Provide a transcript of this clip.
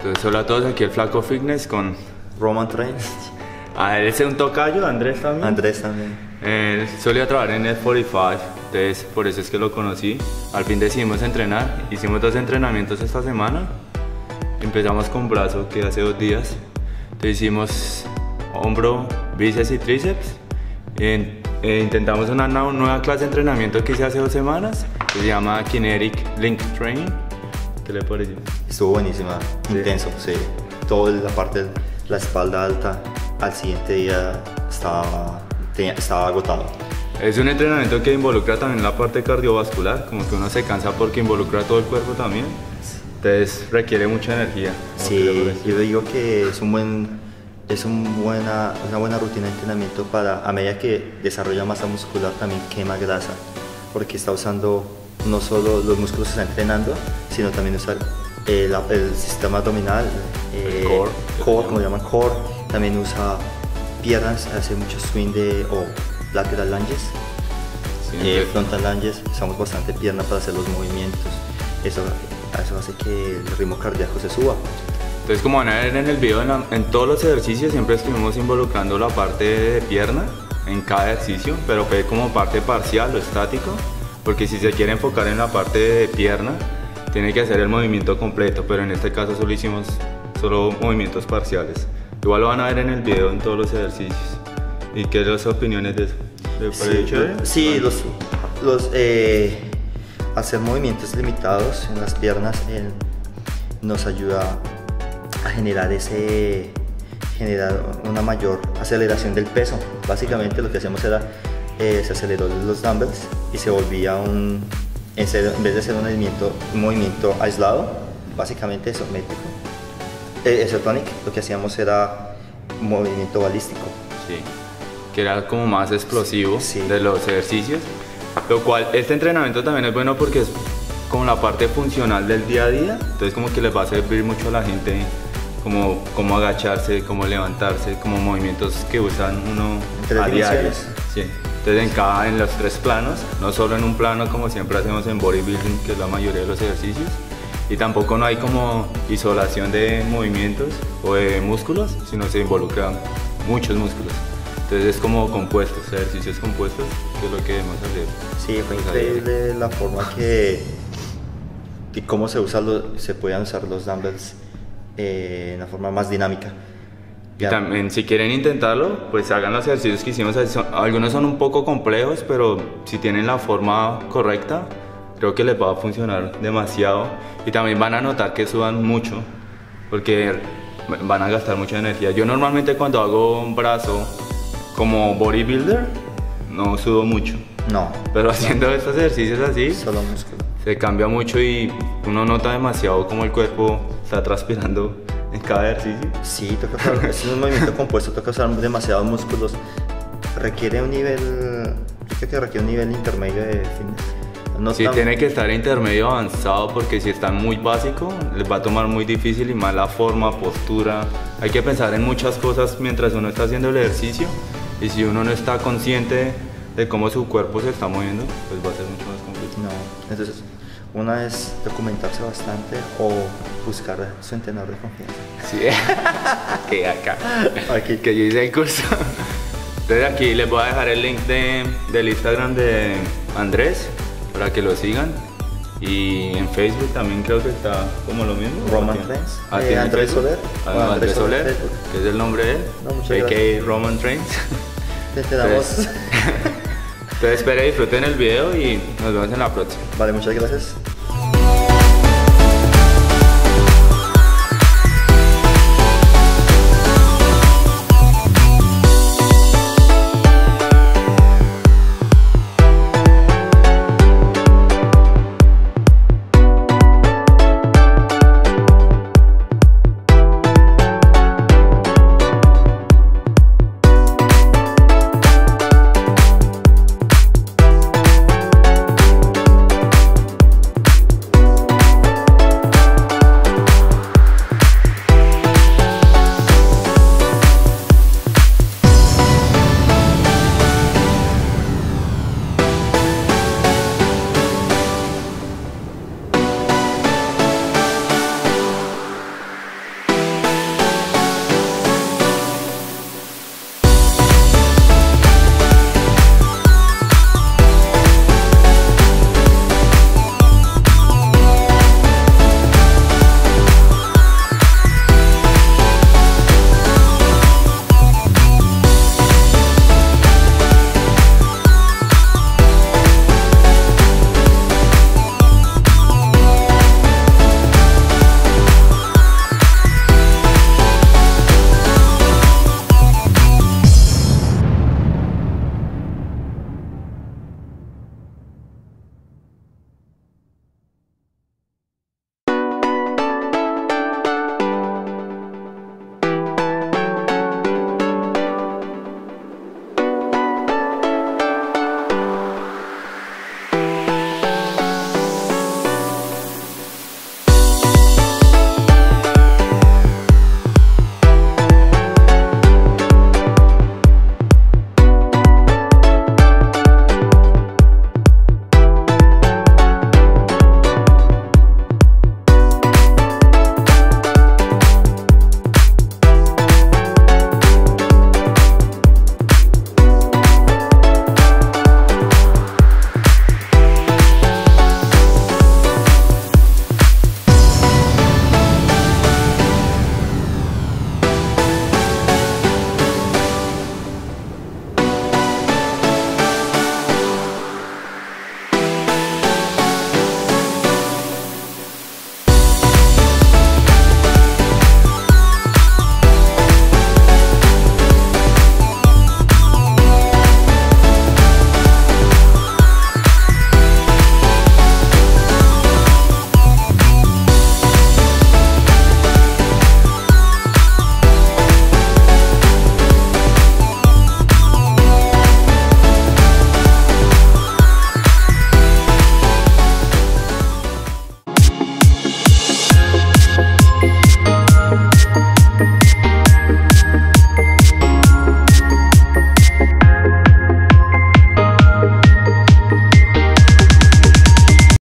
Entonces, hola a todos, aquí el Flaco Fitness con... Roman Trains. Ah, él es un tocayo, Andrés también. Andrés también. Él solía trabajar en el 45, entonces por eso es que lo conocí. Al fin decidimos entrenar, hicimos dos entrenamientos esta semana. Empezamos con brazo, que hace dos días. Entonces hicimos hombro, bíceps y tríceps. En- eh, intentamos una nu- nueva clase de entrenamiento que hice hace dos semanas, que se llama Kinetic Link Training. ¿Qué le pareció? Estuvo buenísima, intenso, sí. Toda la parte la espalda alta, al siguiente día estaba, tenía- estaba agotado. Es un entrenamiento que involucra también la parte cardiovascular, como que uno se cansa porque involucra todo el cuerpo también. Entonces requiere mucha energía. ¿Cómo que le Sí, yo digo que es un buen es un buena, una buena rutina de entrenamiento para a medida que desarrolla masa muscular también quema grasa porque está usando no solo los músculos que está entrenando sino también usar el, el sistema abdominal eh, core. core, como llaman core. También usa piernas hace mucho swing de o lateral lunges. Sí, eh, frontal lunges usamos bastante pierna para hacer los movimientos. Eso, eso hace que el ritmo cardíaco se suba. Entonces como van a ver en el video, en, la- en todos los ejercicios siempre estuvimos involucrando la parte de pierna en cada ejercicio, pero fue como parte parcial o estático, porque si se quiere enfocar en la parte de pierna, tiene que hacer el movimiento completo, pero en este caso solo hicimos solo movimientos parciales. Igual lo van a ver en el video en todos los ejercicios. ¿Y qué las opiniones de eso? ¿Le Sí, chévere? sí, los, los eh, hacer movimientos limitados en las piernas eh, nos ayuda a generar ese generar una mayor aceleración del peso. Básicamente lo que hacíamos era eh, se aceleró los dumbbells y se volvía un en ser- en vez de ser un movimiento, un movimiento aislado, básicamente isométrico, eh, isotonic, lo que hacíamos era un movimiento balístico. Sí, que era como más explosivo Sí. de los ejercicios. Lo cual, este entrenamiento también es bueno porque es como la parte funcional del día a día. Entonces como que les va a servir mucho a la gente como cómo agacharse, cómo levantarse, como movimientos que usan uno En tres a diario. dimensiones. Sí. Entonces en cada, en los tres planos, no solo en un plano como siempre hacemos en bodybuilding, que es la mayoría de los ejercicios, y tampoco no hay como isolación de movimientos o de músculos, sino se involucran muchos músculos. Entonces es como compuestos, ejercicios compuestos, que es lo que debemos hacer. Sí, fue Pues increíble la forma que y cómo se usa lo- se pueden usar los dumbbells eh, de una forma más dinámica. Y también si quieren intentarlo, pues hagan los ejercicios que hicimos. algunos son un poco complejos, pero si tienen la forma correcta, creo que les va a funcionar demasiado. Y también van a notar que sudan mucho, porque van a gastar mucha energía. Yo normalmente cuando hago un brazo como bodybuilder, no sudo mucho. No, Pero haciendo estos ejercicios así, solo músculo. se cambia mucho y uno nota demasiado como el cuerpo está transpirando en cada ejercicio. Sí, toca usar, es un movimiento compuesto, toca usar demasiados músculos. Requiere un nivel, yo creo que requiere un nivel intermedio de fitness. No Sí, tan- tiene que estar intermedio avanzado porque si están muy básico les va a tomar muy difícil y más la forma, postura. Hay que pensar en muchas cosas mientras uno está haciendo el ejercicio y si uno no está consciente de cómo su cuerpo se está moviendo, pues va a ser mucho más complicado. No, entonces una es documentarse bastante o buscar su entrenador de confianza. Sí, que acá, Aquí. que yo hice el curso. Entonces aquí les voy a dejar el link de, del Instagram de Andrés para que lo sigan. Y en Facebook también creo que está como lo mismo. Roman ¿O Trains. Ah, Eh, ¿tiene Andrés? Soler. Ah, Andrés Soler que es el nombre de él. No, gracias. Roman Trains. Te damos. Entonces, entonces espero disfruten el video y nos vemos en la próxima. Vale, muchas gracias.